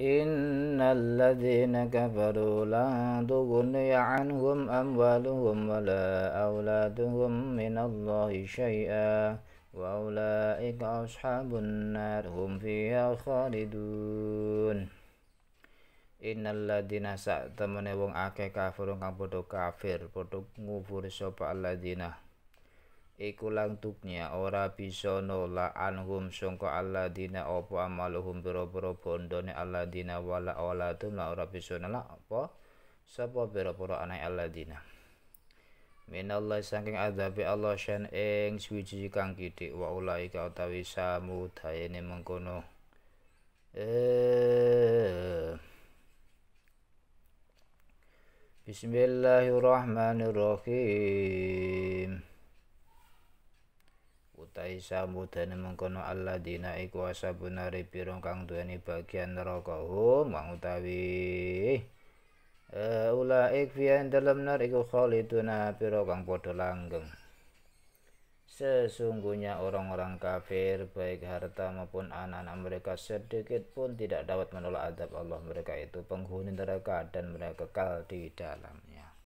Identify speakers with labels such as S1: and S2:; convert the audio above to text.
S1: إن الذين كفروا لا تغني عنهم أموالهم ولا أولادهم من الله شيئا وأولئك أصحاب النار هم فيها خالدون. Innal ladina sak temene wong akeh kafir kang padha kafir padha ngufur sapa alladzina iku langtuknya ora bisa nolak anhum sangka alladzina apa amaluhum pira-pira bondone alladzina wala auladum la ora bisa nolak apa sapa pira-pira anak alladzina. Minallah saking azabi Allah syan ing suwiji kang kitik wa ulaika utawi samudayane mengkono. Eh. Bismillahirrahmanirrahim utai samudane mengkono alladzina iku asabun nari pirong kang duweni bagian neraka hum kang utawi uh, ulaik fi dalam nar iku khaliduna pira kang padha langgeng Sesungguhnya orang-orang kafir baik harta maupun anak-anak mereka sedikit pun tidak dapat menolak adab Allah mereka itu penghuni neraka dan mereka kekal di dalamnya.